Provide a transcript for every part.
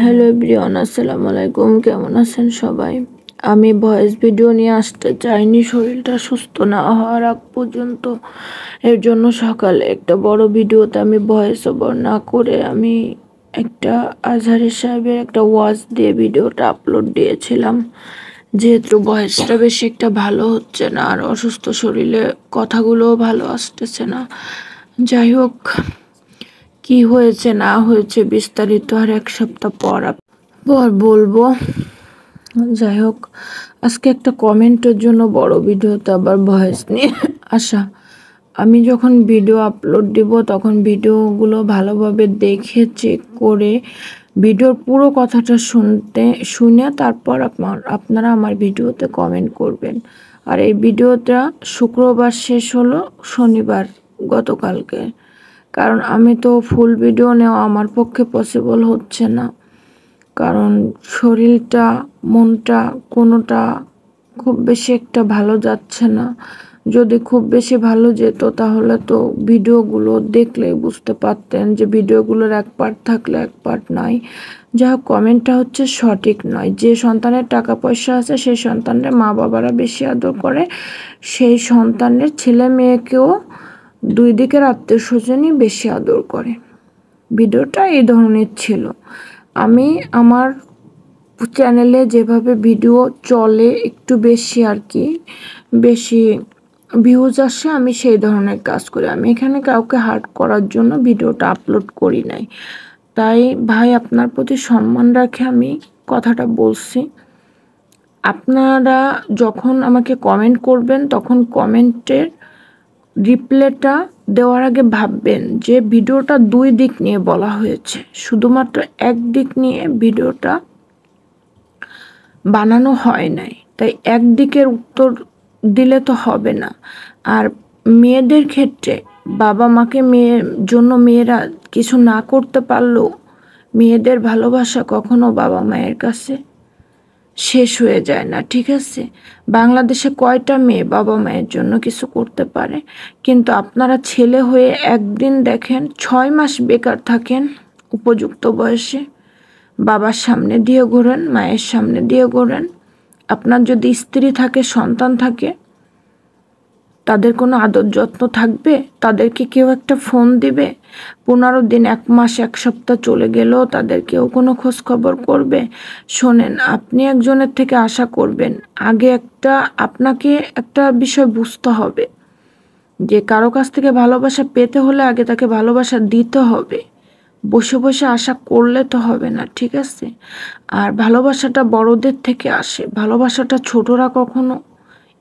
Hello everyone, আসসালামু আলাইকুম। কেমন আছেন সবাই? আমি ভয়েস ভিডিও নিয়ে আসতে চাইনি। শরীরটা সুস্থ না হওয়ার আগ পর্যন্ত। এর জন্য সকালে একটা বড় ভিডিওতে আমি ভয়েস ওভার না করে আমি একটা আজহারি সাহেবের একটা ওয়াজ দিয়ে ভিডিওটা আপলোড দিয়েছিলাম। যেহেতু ভয়েসটা বেশি একটা ভালো হচ্ছে না, আর অসুস্থ শরীরে কথাগুলোও ভালো আসতেছে না। যাই হোক কি হয়েছে, না হয়েছে বিস্তারিত আর এক সপ্তাহ পর পর বলব। যাই হোক, আজকে একটা কমেন্টের জন্য বড় ভিডিওতে আবার ভয়েস নিয়ে আসা। আমি যখন ভিডিও আপলোড দিব, তখন ভিডিওগুলো ভালোভাবে দেখে চেক করে ভিডিওর পুরো কথাটা শুনতে, শুনে তারপর আপনার, আপনারা আমার ভিডিওতে কমেন্ট করবেন। আর এই ভিডিওটা শুক্রবার শেষ হলো, শনিবার গতকালকে। কারণ আমি তো ফুল ভিডিও নেওয়া আমার পক্ষে পসিবল হচ্ছে না। কারণ শরীরটা, মনটা কোনোটা খুব বেশি একটা ভালো যাচ্ছে না। যদি খুব বেশি ভালো যেত তাহলে তো ভিডিওগুলো দেখলে বুঝতে পারতেন যে ভিডিওগুলোর এক পার্ট থাকলে এক পার্ট নাই। যা হোক কমেন্টটা হচ্ছে সঠিক নয়। যে সন্তানের টাকা পয়সা আছে, সেই সন্তানের মা বাবারা বেশি আদর করে। সেই সন্তানের ছেলে মেয়েকেও দুই দিকের আত্মীয় স্বজনই বেশি আদর করে। ভিডিওটা এই ধরনের ছিল। আমি আমার চ্যানেলে যেভাবে ভিডিও চলে একটু বেশি আর কি, বেশি ভিউজ আসে, আমি সেই ধরনের কাজ করি। আমি এখানে কাউকে হার্ট করার জন্য ভিডিওটা আপলোড করি নাই। তাই ভাই, আপনার প্রতি সম্মান রাখে আমি কথাটা বলছি। আপনারা যখন আমাকে কমেন্ট করবেন, তখন কমেন্টের রিপ্লেটা দেওয়ার আগে ভাববেন যে ভিডিওটা দুই দিক নিয়ে বলা হয়েছে। শুধুমাত্র এক দিক নিয়ে ভিডিওটা বানানো হয় নাই। তাই একদিকের উত্তর দিলে তো হবে না। আর মেয়েদের ক্ষেত্রে বাবা মাকে মেয়ের জন্য মেয়েরা কিছু না করতে পারলেও মেয়েদের ভালোবাসা কখনো বাবা মায়ের কাছে শেষ হয়ে যায় না, ঠিক আছে? বাংলাদেশে কয়টা মেয়ে বাবা মায়ের জন্য কিছু করতে পারে? কিন্তু আপনারা ছেলে হয়ে একদিন দেখেন ছয় মাস বেকার থাকেন উপযুক্ত বয়সে। বাবার সামনে দিয়ে ঘোরেন, মায়ের সামনে দিয়ে ঘোরেন। আপনার যদি স্ত্রী থাকে, সন্তান থাকে তাদের কোনো আদর যত্ন থাকবে? তাদেরকে কেউ একটা ফোন দিবে? পনেরো দিন, এক মাস, এক সপ্তাহ চলে গেলেও তাদের কেউ কোনো খোঁজ খবর করবে? শোনেন, আপনি একজনের থেকে আশা করবেন। আগে একটা, আপনাকে একটা বিষয় বুঝতে হবে। যে কারও কাছ থেকে ভালোবাসা পেতে হলে আগে তাকে ভালোবাসা দিতে হবে। বসে বসে আশা করলে তো হবে না, ঠিক আছে? আর ভালোবাসাটা বড়দের থেকে আসে। ভালোবাসাটা ছোটরা কখনো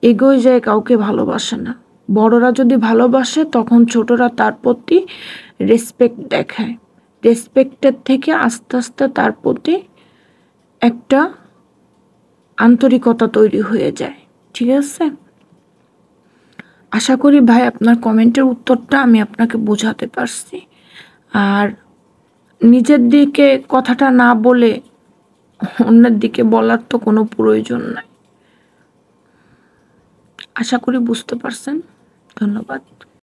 এগোয় যায়, কাউকে ভালোবাসে না। বড়রা যদি ভালোবাসে, তখন ছোটরা তার প্রতি রেসপেক্ট দেখায়। রেসপেক্টের থেকে আস্তে আস্তে তার প্রতি একটা আন্তরিকতা তৈরি হয়ে যায়। ঠিক আছে? আশা করি ভাই আপনার কমেন্টের উত্তরটা আমি আপনাকে বোঝাতে পারছি। আর নিজের দিকে কথাটা না বলে অন্যের দিকে বলার তো কোনো প্রয়োজন নাই। আশা করি বুঝতে পারছেন। ধন্যবাদ।